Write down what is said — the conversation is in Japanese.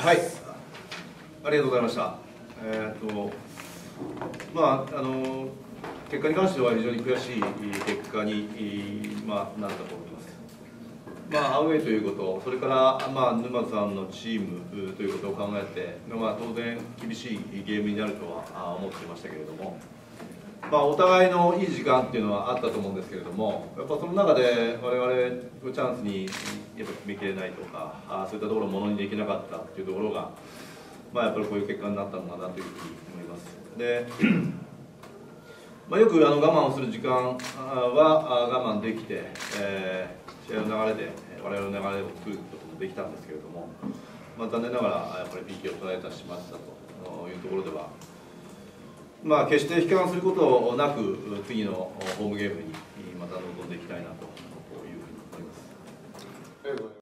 はい、ありがとうございました。えーっと、まあ、あの、結果に関しては非常に悔しい結果に、まあ、なったと思います。まあ、アウェーということ、それから、まあ、沼津さんのチームということを考えて、まあ、当然、厳しいゲームになるとは思っていましたけれども、まあ、お互いのいい時間っていうのはあったと思うんですけれども、やっぱその中で我々、チャンスにやっぱ決めきれないとか、あそういったところをものにできなかったっていうところが、まあ、やっぱりこういう結果になったのかなというふうに思います。でまあ、よくあの我慢をする時間は我慢できて、えー試合の流れで我々の流れを作ることもできたんですけれども、まあ、残念ながらやっぱり PK を取られたしましたというところでは、まあ、決して悲観することなく次のホームゲームにまた臨んでいきたいなと。